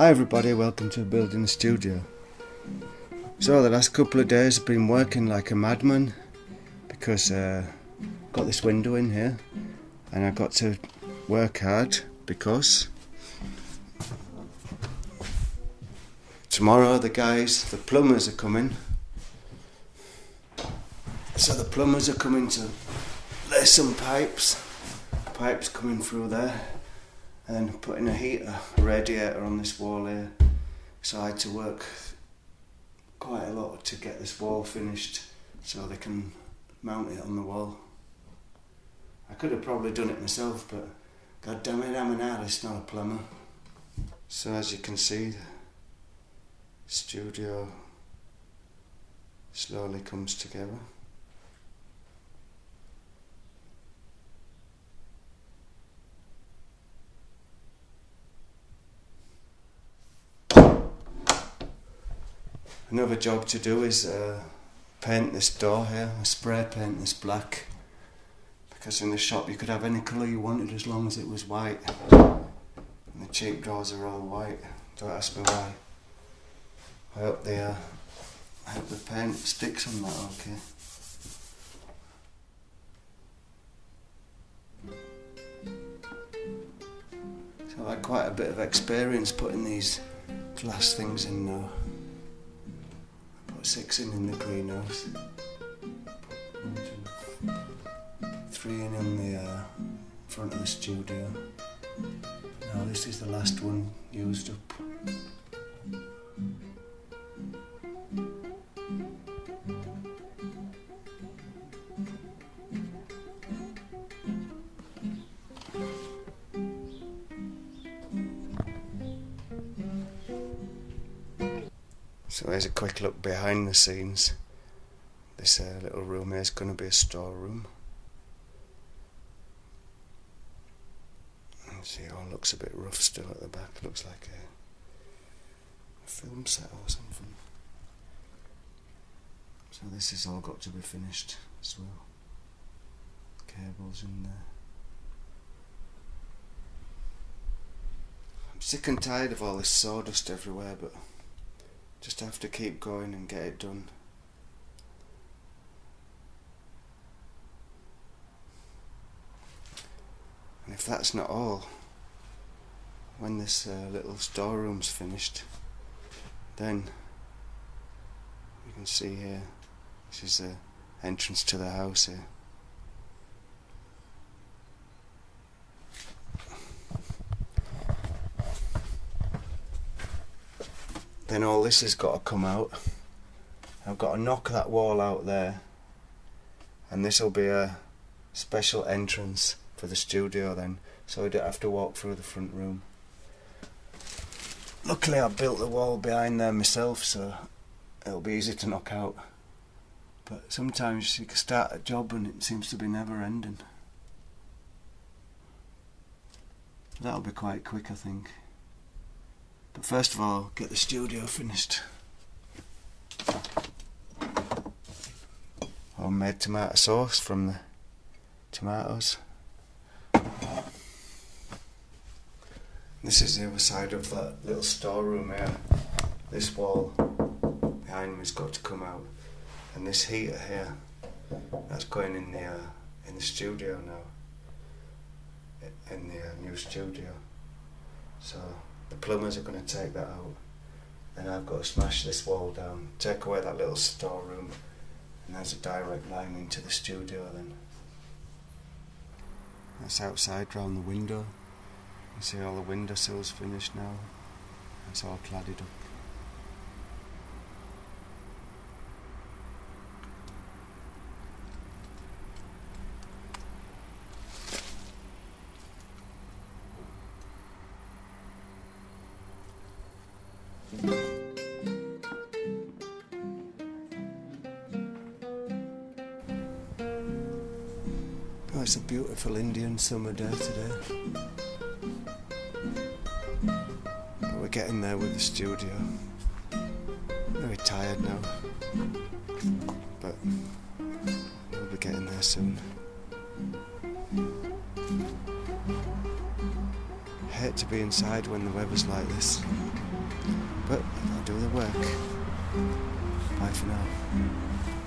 Hi everybody, welcome to Building Studio. So the last couple of days I've been working like a madman because uh, got this window in here and I got to work hard because tomorrow the guys, the plumbers are coming. So the plumbers are coming to lay some pipes, pipes coming through there and putting a heater, a radiator on this wall here. So I had to work quite a lot to get this wall finished so they can mount it on the wall. I could have probably done it myself, but god damn it, I'm an artist, not a plumber. So as you can see, the studio slowly comes together. Another job to do is uh, paint this door here, I spray paint this black. Because in the shop you could have any colour you wanted as long as it was white. And the cheap doors are all white. Don't ask me why. I hope the, uh, I hope the paint sticks on that okay. So I had quite a bit of experience putting these glass things in now six in in the greenhouse. Three in on the uh, front of the studio. Now this is the last one used up. There's a quick look behind the scenes. This uh, little room here is going to be a storeroom. see, it all looks a bit rough still at the back. Looks like a, a film set or something. So this has all got to be finished as well. Cables in there. I'm sick and tired of all this sawdust everywhere, but just have to keep going and get it done. And if that's not all, when this uh, little storeroom's finished, then you can see here, this is the entrance to the house here. Then all this has got to come out. I've got to knock that wall out there and this will be a special entrance for the studio then so I don't have to walk through the front room. Luckily I built the wall behind there myself so it'll be easy to knock out but sometimes you can start a job and it seems to be never ending. That'll be quite quick I think. But first of all, get the studio finished. Homemade tomato sauce from the tomatoes. This is the other side of that little storeroom here. This wall behind me's got to come out, and this heater here, that's going in the uh, in the studio now. In the uh, new studio. So the plumbers are going to take that out. And I've got to smash this wall down, take away that little storeroom, and there's a direct line into the studio then. That's outside round the window. You see all the windowsills finished now. It's all cladded up. Oh, it's a beautiful Indian summer day today. But we're getting there with the studio. Very tired now. But we'll be getting there soon. Hate to be inside when the weather's like this. But I'll do the work. Bye for now.